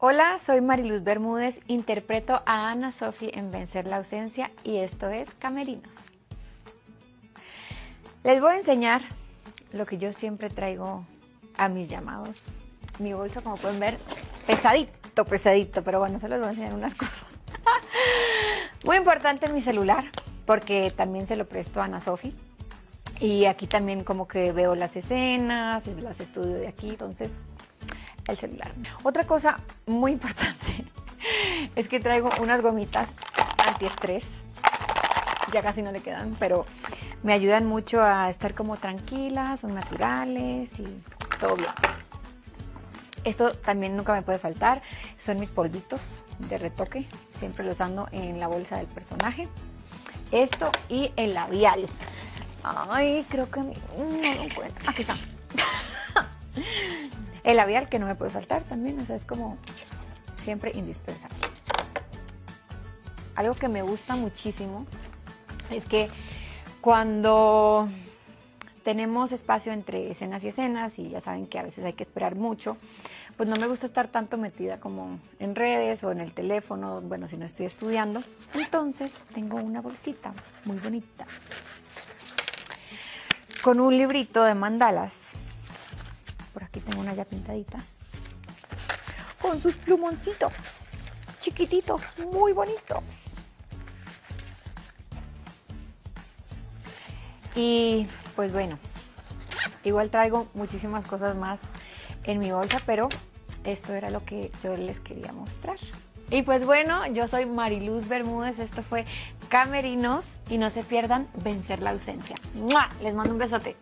Hola, soy Mariluz Bermúdez, interpreto a Ana Sofi en Vencer la ausencia y esto es Camerinos. Les voy a enseñar lo que yo siempre traigo a mis llamados. Mi bolso, como pueden ver, pesadito, pesadito, pero bueno, se les voy a enseñar unas cosas. Muy importante mi celular, porque también se lo presto a Ana Sofi. Y aquí también como que veo las escenas, las estudio de aquí, entonces el celular. Otra cosa muy importante es que traigo unas gomitas antiestrés. Ya casi no le quedan, pero me ayudan mucho a estar como tranquilas, son naturales y todo bien. Esto también nunca me puede faltar. Son mis polvitos de retoque. Siempre los ando en la bolsa del personaje. Esto y el labial. Ay, creo que no lo encuentro. Aquí está. El labial que no me puede faltar también, o sea, es como siempre indispensable. Algo que me gusta muchísimo es que cuando tenemos espacio entre escenas y escenas, y ya saben que a veces hay que esperar mucho, pues no me gusta estar tanto metida como en redes o en el teléfono, bueno, si no estoy estudiando. Entonces tengo una bolsita muy bonita con un librito de mandalas una ya pintadita. Con sus plumoncitos. Chiquititos, muy bonitos. Y pues bueno, igual traigo muchísimas cosas más en mi bolsa, pero esto era lo que yo les quería mostrar. Y pues bueno, yo soy Mariluz Bermúdez, esto fue Camerinos y no se pierdan vencer la ausencia. Les mando un besote.